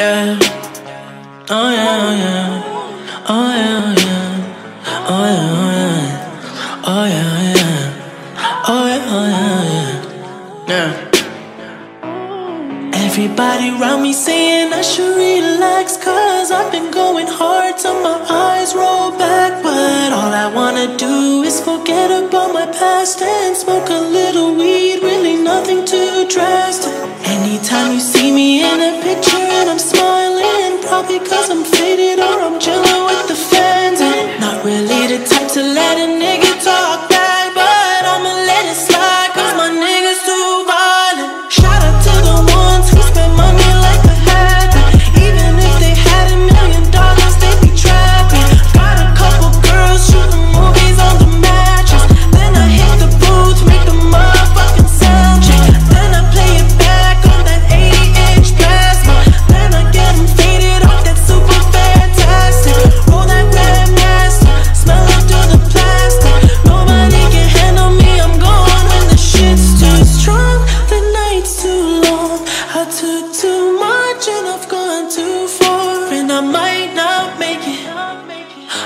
Oh, oh yeah, oh yeah. Oh yeah, oh yeah. Oh yeah, oh yeah. Oh yeah, oh yeah. Oh yeah, oh yeah. Yeah. Everybody around me saying I should relax Cause I've been going hard till my eyes roll back But all I wanna do is forget about my past And smoke a little weed, really nothing too drastic Anytime you see smiling cause I'm faded or I'm chilling with the fans. And not really the type to let a nigga took too much and I've gone too far And I might not make it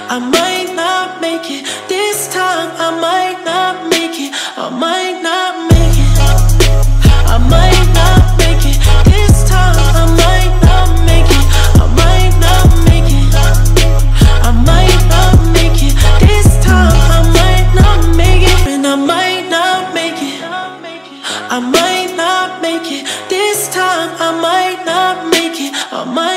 I might not make it this time. I might not make it. I might not make it. I might not make it this time. I might not make it. I might not make it. I might not make it this time. I might not make it. And I might not make it. I might not